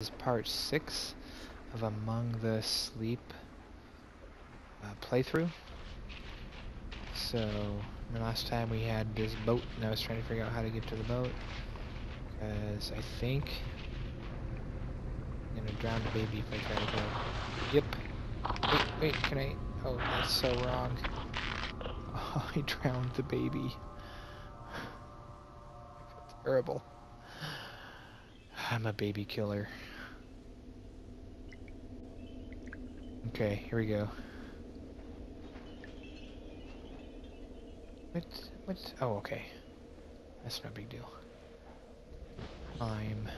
is part 6 of Among the Sleep uh, playthrough. So, the last time we had this boat and I was trying to figure out how to get to the boat. Because I think I'm gonna drown the baby if I try to go. Yep. Wait, wait, can I? Oh, that's so wrong. Oh, I drowned the baby. Terrible. I'm a baby killer. Okay, here we go. What? What? Oh, okay. That's no big deal. I'm...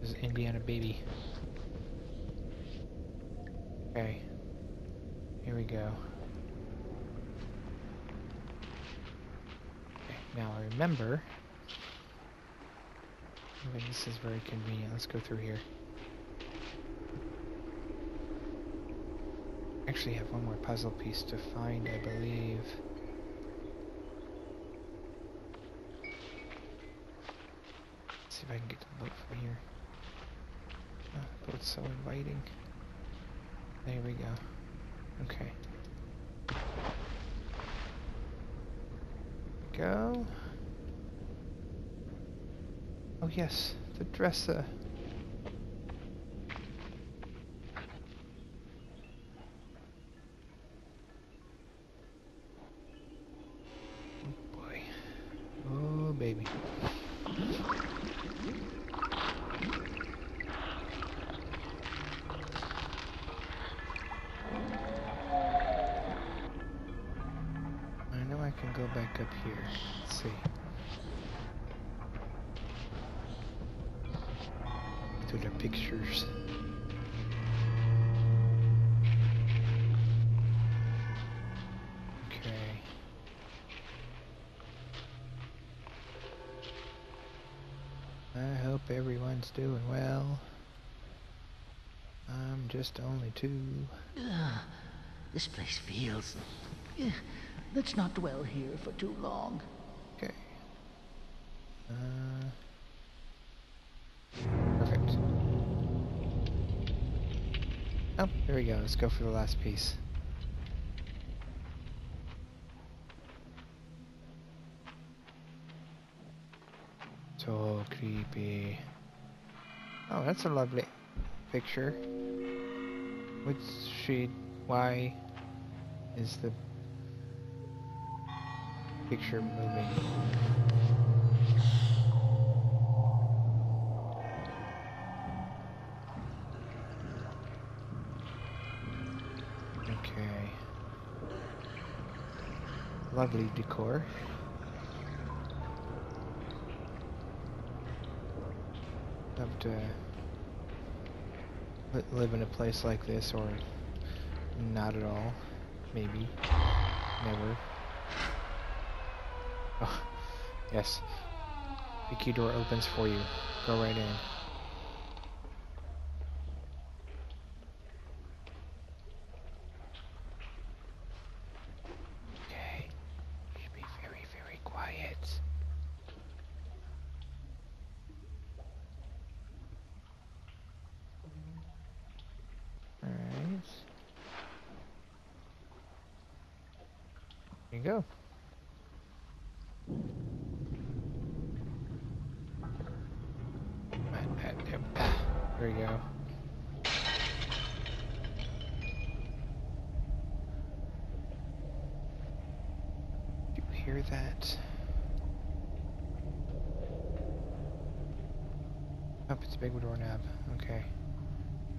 This is Indiana baby. Okay. Here we go. Okay, now I remember. Okay, this is very convenient. Let's go through here. Actually have one more puzzle piece to find, I believe. Let's see if I can get to the boat from here. Oh, the boat's so inviting. There we go. Okay. Go. Oh yes, the dresser. Through the pictures. Okay. I hope everyone's doing well. I'm just only two. Ugh, this place feels. Ugh, let's not dwell here for too long. Okay. Uh, Oh, there we go. Let's go for the last piece. So creepy. Oh, that's a lovely picture. Which she? Why is the picture moving? Lovely decor. Love to live in a place like this, or not at all. Maybe. Never. Oh, yes. The key door opens for you. Go right in. Okay. Should be very, very quiet. Alright. You go. There we go. Do you hear that? Oh, it's a big door knob. Okay.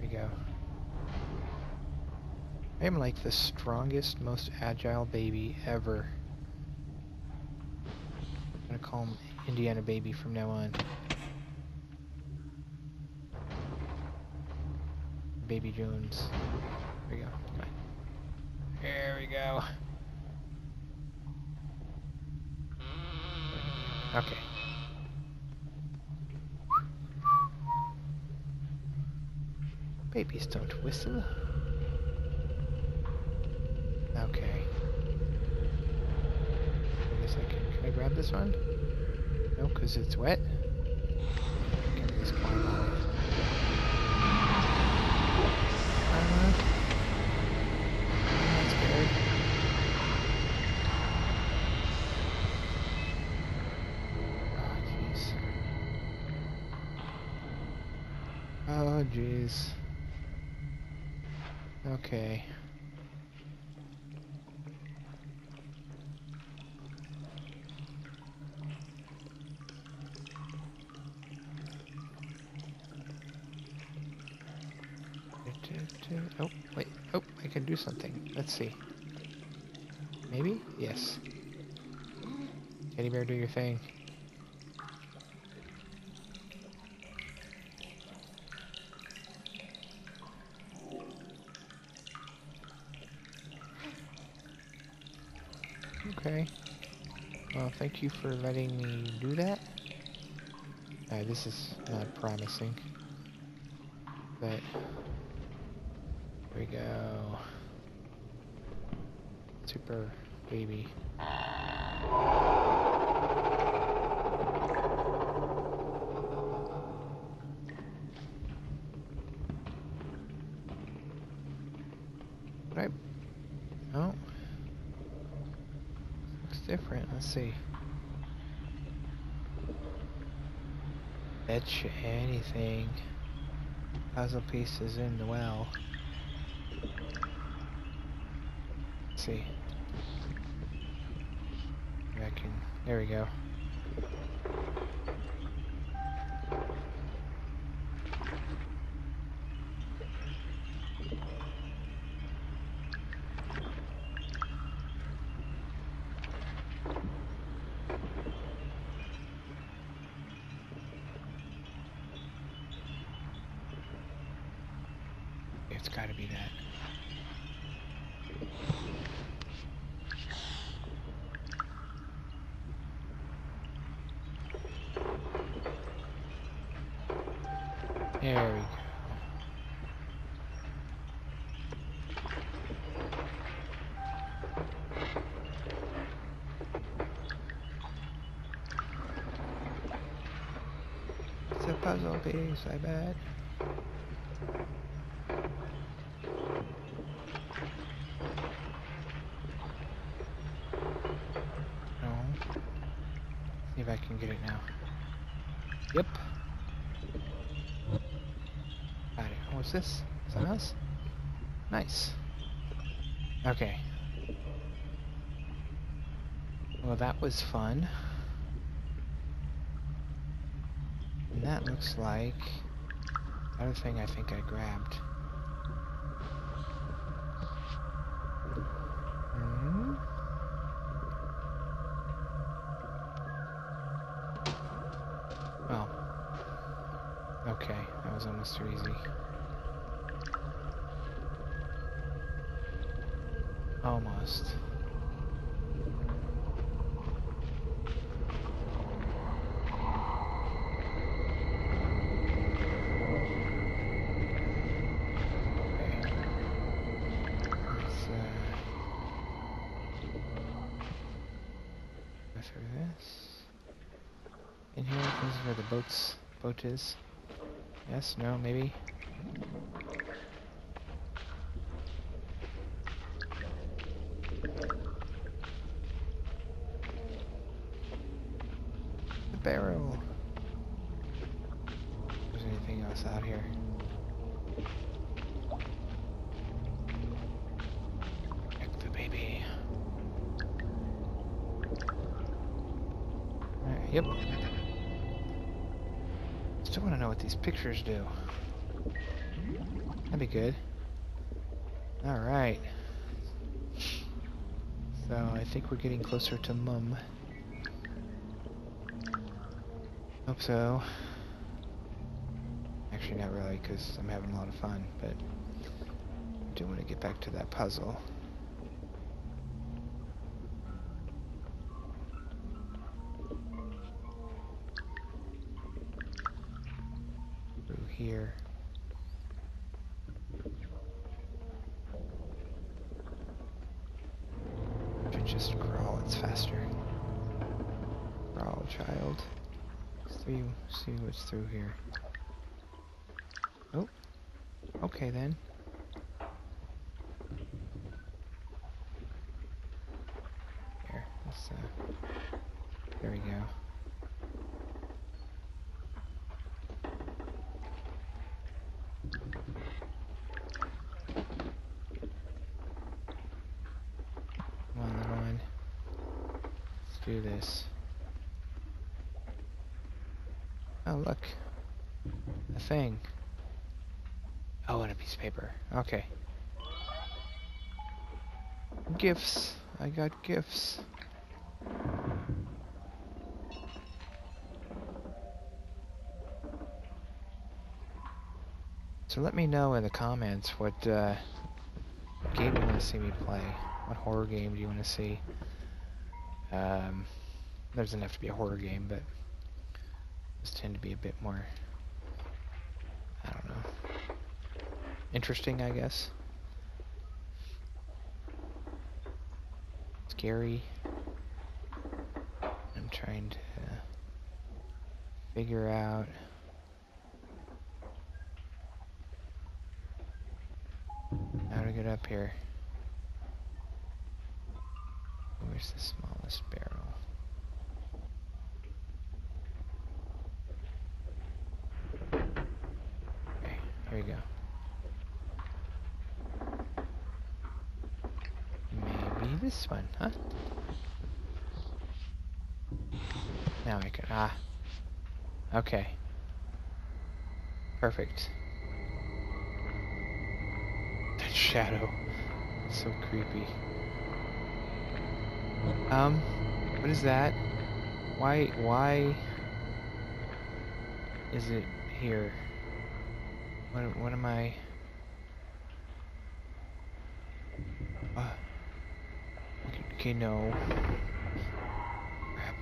Here we go. I am like the strongest, most agile baby ever. I'm gonna call him Indiana Baby from now on. Baby Jones. There we go. There we go. Okay. Babies don't whistle. Okay. I guess I can. Can I grab this? this one? No, because it's wet. Can just climb. Oh, jeez. Oh, jeez. Okay. Oh, wait. Oh, I can do something. Let's see. Maybe? Yes. Teddy bear, do your thing. Okay. Well, thank you for letting me do that. Uh, this is not promising. But... We go. Super baby. Right. No. Looks different. Let's see. Bet you anything. Puzzle pieces in the well. See. I can. There we go. It's gotta be that. There we go. Piece, I bet. No. See if I can get it now. Yep. Got it. Oh, What's this? Something else? Nice. Okay. Well, that was fun. And that looks like the other thing I think I grabbed. Hmm? Well. Okay, that was almost too easy. Almost. Okay. Let's, uh, go through this. In here, this is where the boats boat is. Yes, no, maybe. The barrel. If there's anything else out here. Heck the baby. Alright, yep. Still want to know what these pictures do. That'd be good. Alright. So, I think we're getting closer to Mum. Hope so. Actually, not really, because I'm having a lot of fun, but I do want to get back to that puzzle. Here. Should just crawl, it's faster. Little child. Let's see, see what's through here. Oh. Okay then. Here, let's uh there we go. Come on, little one. Let's do this. Oh, look. A thing. Oh, and a piece of paper. Okay. Gifts. I got gifts. So let me know in the comments what uh, game you want to see me play. What horror game do you want to see? Um, have to be a horror game, but those tend to be a bit more, I don't know, interesting, I guess. Scary. I'm trying to figure out. How to get up here? Where's the smallest barrel? Okay, here we go. Maybe this one, huh? Now I can, ah. Okay. Perfect. That shadow. So creepy. Um, what is that? Why, why is it here? What, what am I? Uh, okay, no. Crap.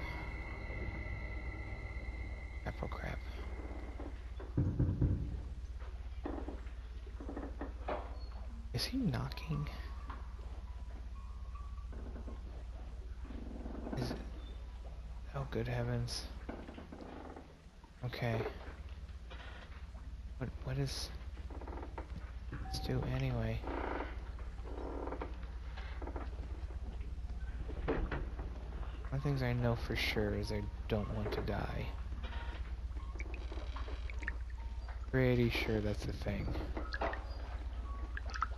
Crap, oh crap. Is he knocking? Is it? Oh, good heavens. Okay. What? What is? Let's do anyway. One of the things I know for sure is I don't want to die. Pretty sure that's the thing.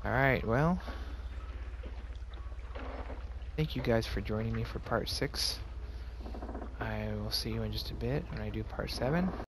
Alright, well. Thank you guys for joining me for part 6. I will see you in just a bit when I do part 7.